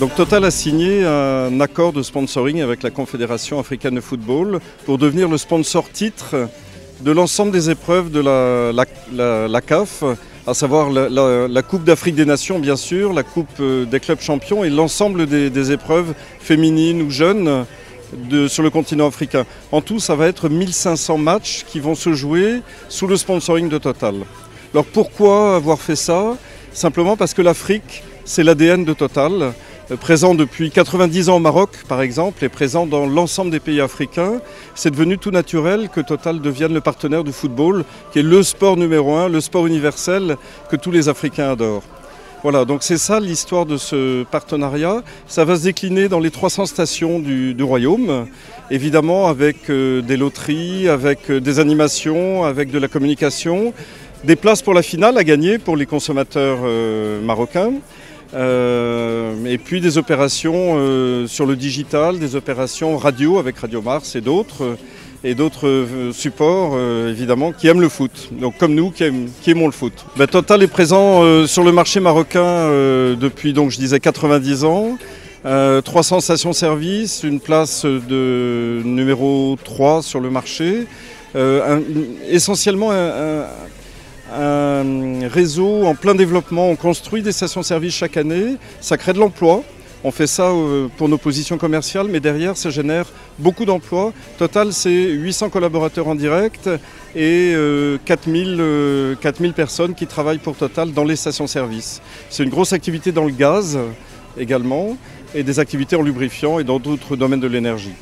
Donc Total a signé un accord de sponsoring avec la Confédération africaine de football pour devenir le sponsor titre de l'ensemble des épreuves de la, CAF, à savoir la, Coupe d'Afrique des Nations bien sûr, la Coupe euh, des clubs champions et l'ensemble des, épreuves féminines ou jeunes sur le continent africain. En tout, ça va être 1500 matchs qui vont se jouer sous le sponsoring de Total. Alors pourquoi avoir fait ça? Simplement parce que l'Afrique, c'est l'ADN de Total, présent depuis 90 ans au Maroc par exemple et présent dans l'ensemble des pays africains. C'est devenu tout naturel que Total devienne le partenaire du football, qui est le sport numéro un, le sport universel que tous les Africains adorent. Voilà, donc c'est ça l'histoire de ce partenariat. Ça va se décliner dans les 300 stations du, royaume, évidemment avec euh, des loteries, avec euh, des animations, avec de la communication, des places pour la finale à gagner pour les consommateurs euh, marocains. Euh, et puis des opérations euh, sur le digital, des opérations radio avec Radio Mars et d'autres, euh, et d'autres supports évidemment qui aiment le foot. Donc comme nous qui, aimons le foot. Ben, Total est présent sur le marché marocain depuis donc je disais 90 ans. Euh, 300 stations-service, une place de numéro 3 sur le marché. Essentiellement un, un réseau en plein développement. On construit des stations-service chaque année, ça crée de l'emploi. On fait ça euh, pour nos positions commerciales, mais derrière, ça génère beaucoup d'emplois. Total, c'est 800 collaborateurs en direct et euh, 4000, euh, 4000 personnes qui travaillent pour Total dans les stations-service. C'est une grosse activité dans le gaz également et des activités en lubrifiant et dans d'autres domaines de l'énergie.